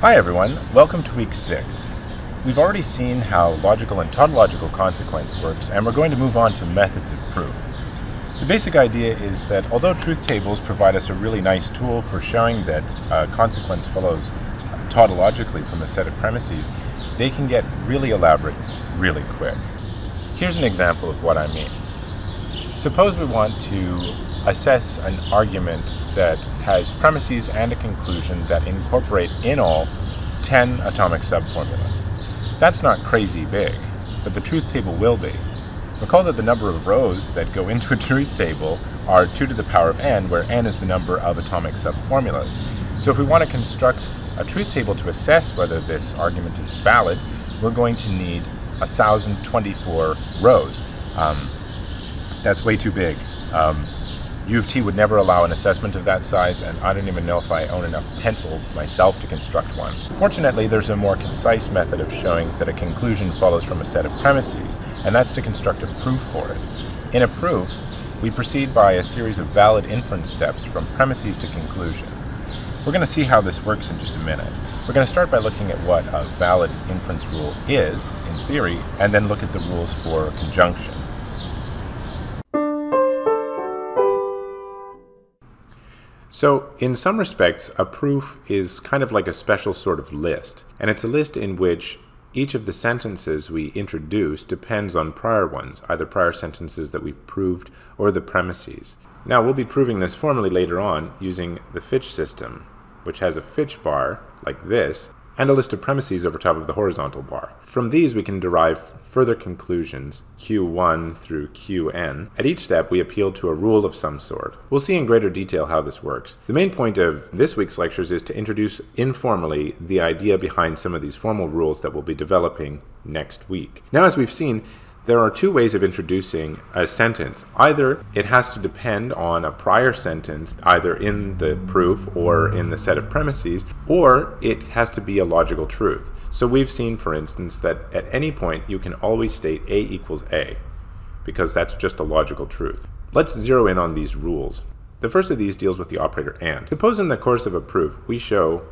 Hi everyone, welcome to week 6. We've already seen how logical and tautological consequence works, and we're going to move on to methods of proof. The basic idea is that although truth tables provide us a really nice tool for showing that a consequence follows tautologically from a set of premises, they can get really elaborate really quick. Here's an example of what I mean. Suppose we want to assess an argument that has premises and a conclusion that incorporate in all 10 atomic subformulas. That's not crazy big, but the truth table will be. Recall that the number of rows that go into a truth table are 2 to the power of n, where n is the number of atomic subformulas. So if we want to construct a truth table to assess whether this argument is valid, we're going to need 1,024 rows. Um, that's way too big. Um, U of T would never allow an assessment of that size, and I don't even know if I own enough pencils myself to construct one. Fortunately, there's a more concise method of showing that a conclusion follows from a set of premises, and that's to construct a proof for it. In a proof, we proceed by a series of valid inference steps from premises to conclusion. We're going to see how this works in just a minute. We're going to start by looking at what a valid inference rule is, in theory, and then look at the rules for conjunction. So, in some respects, a proof is kind of like a special sort of list, and it's a list in which each of the sentences we introduce depends on prior ones, either prior sentences that we've proved or the premises. Now, we'll be proving this formally later on using the Fitch system, which has a Fitch bar, like this, and a list of premises over top of the horizontal bar. From these we can derive further conclusions, Q1 through Qn. At each step we appeal to a rule of some sort. We'll see in greater detail how this works. The main point of this week's lectures is to introduce informally the idea behind some of these formal rules that we'll be developing next week. Now as we've seen, there are two ways of introducing a sentence. Either it has to depend on a prior sentence, either in the proof or in the set of premises, or it has to be a logical truth. So we've seen, for instance, that at any point you can always state A equals A, because that's just a logical truth. Let's zero in on these rules. The first of these deals with the operator AND. Suppose in the course of a proof we show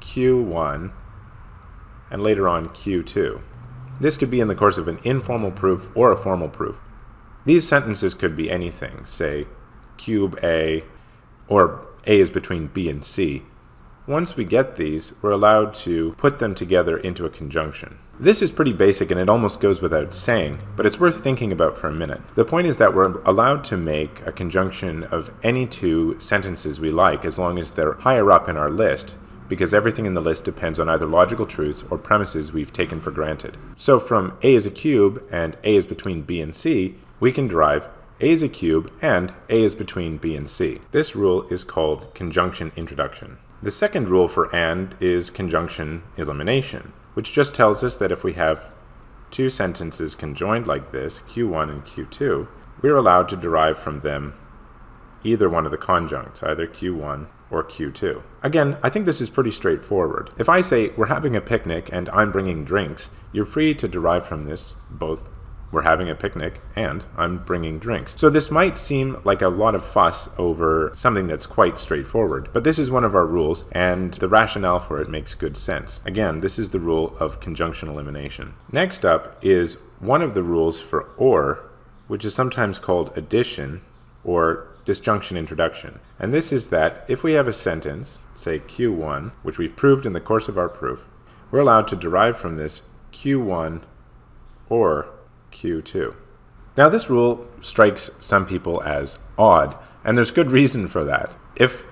Q1 and later on Q2. This could be in the course of an informal proof or a formal proof. These sentences could be anything, say cube A, or A is between B and C. Once we get these, we're allowed to put them together into a conjunction. This is pretty basic and it almost goes without saying, but it's worth thinking about for a minute. The point is that we're allowed to make a conjunction of any two sentences we like as long as they're higher up in our list because everything in the list depends on either logical truths or premises we've taken for granted. So from A is a cube and A is between B and C, we can derive A is a cube and A is between B and C. This rule is called conjunction introduction. The second rule for AND is conjunction elimination, which just tells us that if we have two sentences conjoined like this, Q1 and Q2, we're allowed to derive from them either one of the conjuncts, either Q1 or Q2. Again, I think this is pretty straightforward. If I say we're having a picnic and I'm bringing drinks, you're free to derive from this both we're having a picnic and I'm bringing drinks. So this might seem like a lot of fuss over something that's quite straightforward, but this is one of our rules and the rationale for it makes good sense. Again, this is the rule of conjunction elimination. Next up is one of the rules for OR, which is sometimes called addition or disjunction introduction. And this is that if we have a sentence, say Q1, which we've proved in the course of our proof, we're allowed to derive from this Q1 or Q2. Now this rule strikes some people as odd, and there's good reason for that. If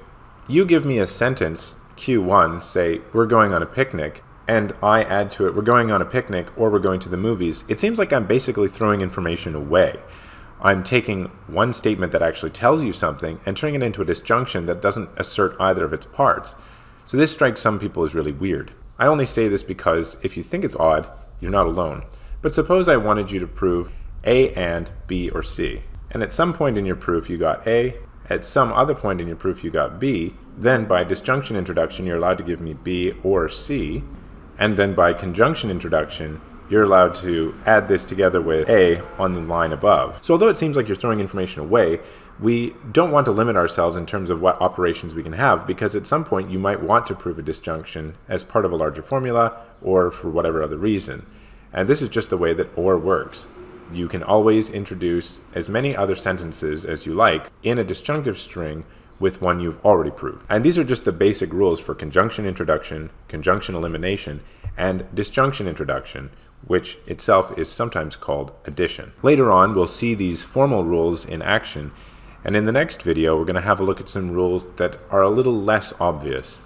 you give me a sentence, Q1, say, we're going on a picnic, and I add to it, we're going on a picnic or we're going to the movies, it seems like I'm basically throwing information away. I'm taking one statement that actually tells you something and turning it into a disjunction that doesn't assert either of its parts. So this strikes some people as really weird. I only say this because if you think it's odd, you're not alone. But suppose I wanted you to prove A and B or C. And at some point in your proof you got A, at some other point in your proof you got B, then by disjunction introduction you're allowed to give me B or C, and then by conjunction introduction you're allowed to add this together with A on the line above. So although it seems like you're throwing information away, we don't want to limit ourselves in terms of what operations we can have because at some point you might want to prove a disjunction as part of a larger formula or for whatever other reason. And this is just the way that OR works. You can always introduce as many other sentences as you like in a disjunctive string with one you've already proved. And these are just the basic rules for conjunction introduction, conjunction elimination, and disjunction introduction, which itself is sometimes called addition. Later on, we'll see these formal rules in action, and in the next video, we're going to have a look at some rules that are a little less obvious.